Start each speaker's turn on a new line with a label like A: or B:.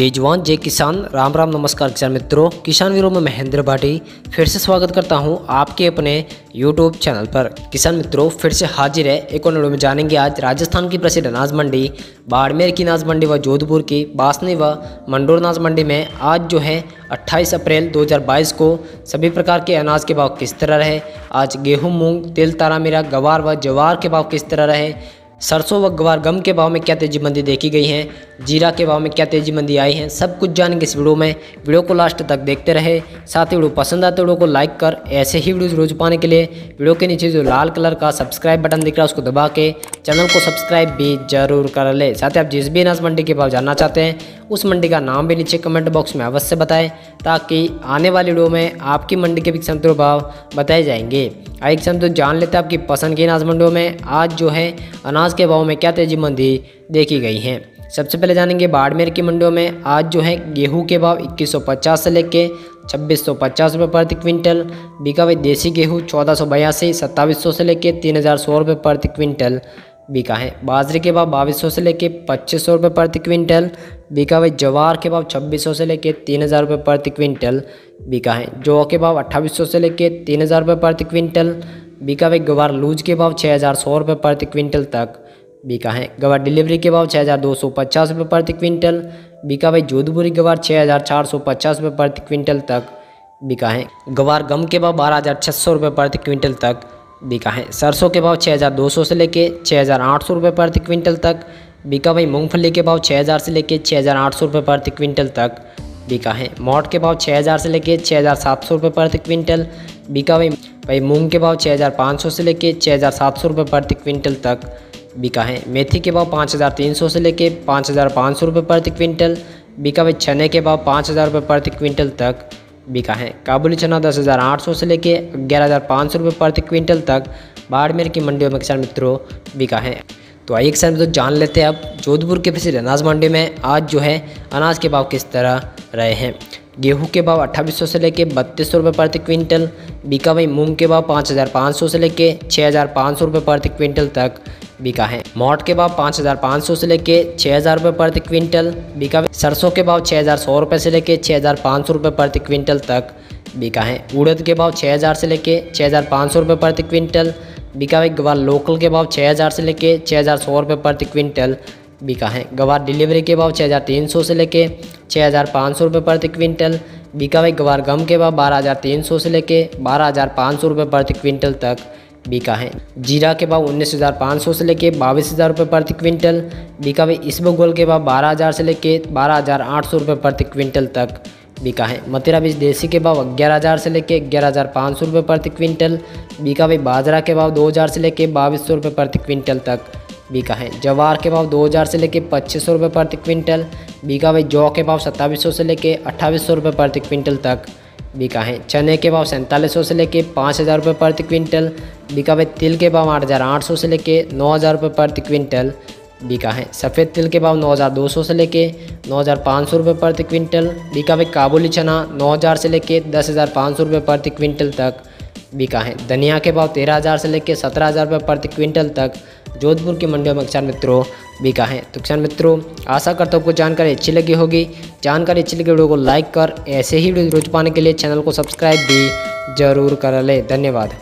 A: जय जवान, जय किसान। राम राम, नमस्कार किसान मित्रों। किसान वीरों, में महेंद्र भाटी फिर से स्वागत करता हूँ आपके अपने यूट्यूब चैनल पर। किसान मित्रों, फिर से हाजिर है एक और में। जानेंगे आज राजस्थान की प्रसिद्ध अनाज मंडी, बाड़मेर की अनाज मंडी व जोधपुर की बासनी व मंडोर अनाज मंडी में आज जो है 28 अप्रैल 2022 को सभी प्रकार के अनाज के भाव किस तरह रहे? आज गेहूँ, मूँग, तिल तारा मीरा गवार व जवार के भाव किस तरह रहे? सरसों व गवार गम के भाव में क्या तेज़ी मंदी देखी गई है? जीरा के भाव में क्या तेज़ी मंदी आई है? सब कुछ जानेंगे इस वीडियो में। वीडियो को लास्ट तक देखते रहे। साथ ही वीडियो पसंद आते वीडियो को लाइक कर। ऐसे ही वीडियोज़ रोज पाने के लिए वीडियो के नीचे जो लाल कलर का सब्सक्राइब बटन दिख रहा है, उसको दबा के चैनल को सब्सक्राइब भी ज़रूर कर ले। साथ ही आप जिस भी अनाज मंडी के भाव जानना चाहते हैं, उस मंडी का नाम भी नीचे कमेंट बॉक्स में अवश्य बताएँ, ताकि आने वाली वीडियो में आपकी मंडी के भी संतुर भाव बताए जाएँगे। आइए किसान तो जान लेते हैं आपकी पसंद की अनाज मंडियों में आज जो है, अनाज के भाव में क्या तेज़ी मंदी देखी गई है। सबसे पहले जानेंगे बाड़मेर की मंडियों में। आज जो है गेहूँ के भाव 2150 से लेके छब्बीस सौ पचास रुपये प्रति क्विंटल। बिका हुई देसी गेहूँ चौदह सौ बयासी, सत्ताईस सौ लेके तीन हज़ार सौ रुपये प्रति क्विंटल। बिका है बाजरे के भाव बाईस सौ से लेके पच्चीस सौ रुपये प्रति क्विंटल। बिका हुई जवार के भाव छब्बीस सौ से लेके तीन हज़ार रुपये प्रति क्विंटल। बिका है जौ के भाव अट्ठाईस सौ से लेके तीन हज़ार रुपये प्रति क्विंटल। बिका हुई गवार लूज के भाव छः हज़ार सौ रुपये प्रति क्विंटल तक। बिका है गवार डिलीवरी के भाव छः हज़ार दो सौ पचास रुपये प्रति क्विंटल बीका भाई जोधपुरी गवार छः हज़ार चार सौ पचास रुपये प्रति क्विंटल तक बिका है गवार गम के भाव बारह हज़ार छः सौ रुपये प्रति क्विंटल तक बिका है सरसों के भाव छः हज़ार दो सौ से लेके छः हज़ार आठ सौ रुपये प्रति क्विंटल तक बिका भाई मूंगफली के भाव छः हज़ार से लेके छः हज़ार आठ सौ रुपये प्रति क्विंटल तक बिका है मोट के भाव छः हज़ार से लेके छः हज़ार सात सौ रुपये प्रति क्विंटल बिका भाई भाई मूंग के भाव छः हज़ार पाँच सौ से लेके छः हज़ार सात सौ रुपये प्रति क्विंटल तक बिका है। मेथी के भाव पाँच हज़ार तीन सौ से लेके पाँच हज़ार पाँच सौ रुपये प्रति क्विंटल, बिका भाई चने के भाव पाँच हज़ार रुपये प्रति क्विंटल तक बिका है। काबुली चना दस हज़ार आठ सौ से लेके ग्यारह हज़ार पाँच सौ रुपये प्रति क्विंटल तक बाड़मेर की मंडियों में किसान मित्रों बिका है। तो आइए किसान मित्रों जान लेते हैं अब जोधपुर के प्रसिद्ध अनाज मंडी में आज जो है अनाज के भाव किस तरह रहे हैं। गेहूँ के भाव अट्ठाईस सौ से लेके बत्तीस सौ रुपये प्रति क्विंटल, बिका भाई मूंग के भाव पाँच हज़ार पाँच सौ से लेके छः हज़ार पाँच सौ रुपये प्रति क्विंटल तक बिका है। मोट के भाव पाँच हज़ार पाँच सौ से लेके छः हज़ार रुपये प्रति क्विंटल बिका सरसों के भाव छः हज़ार सौ रुपये से लेके छः हज़ार पाँच सौ रुपये प्रति क्विंटल तक बिका है। उड़द के भाव छः हज़ार से लेके छः हज़ार पाँच सौ रुपये प्रति क्विंटल बिका भाई गवार लोकल के भाव छः हज़ार से लेके छः हज़ार सौ रुपये प्रति क्विंटल बिका है। गवार डिलीवरी के भाव छः हज़ार तीन सौ से लेके छः हज़ार पाँच सौ रुपये प्रति क्विंटल बिका भाई गवार गम के भाव बारह हज़ार तीन सौ से लेके बारह हज़ार पाँच सौ रुपये प्रति क्विंटल तक बिका है। जीरा के भाव उन्नीस हज़ार पाँच सौ से लेके बाईस हज़ार रुपये प्रति क्विंटल, बिका भाई इसबगोल के भाव बारह हज़ार से लेके बारह हज़ार आठ सौ रुपये प्रति क्विंटल तक बिका है। मतीरा बीज देसी के भाव ग्यारह हज़ार से लेके ग्यारह हज़ार पाँच सौ रुपये प्रति क्विंटल, बिका भाई बाजरा के भाव दो हज़ार से लेके बाईस सौ रुपये प्रति क्विंटल तक बिका है। जवार के भाव दो हज़ार से लेके पच्चीस सौ रुपये प्रति क्विंटल, बिका भाई जौ के भाव सत्ताईस सौ से लेके अट्ठाईस सौ रुपये प्रति क्विंटल तक बिका है। चने के भाव सैंतालीस सौ से लेके पाँच हज़ार रुपये प्रति क्विंटल, बिका भाई तिल के भाव आठ हज़ार आठ सौ से लेके नौ हज़ार रुपये प्रति क्विंटल बिका है। सफ़ेद तिल के भाव नौ हज़ार दो सौ से लेके सौ रुपये प्रति क्विंटल, बिका भाई काबुली चना नौ हज़ार से लेके सौ रुपये प्रति क्विंटल तक बिका है। धनिया के भाव तेरह हज़ार से लेके हज़ार रुपये प्रति क्विंटल तक जोधपुर की मंडियों में किसान मित्रों बिका है। तो किसान मित्रों, आशा करता हूँ आपको जानकारी अच्छी लगी होगी। जानकारी अच्छी लगी वीडियो को लाइक कर, ऐसे ही वीडियो रोज पाने के लिए चैनल को सब्सक्राइब भी ज़रूर कर लें। धन्यवाद।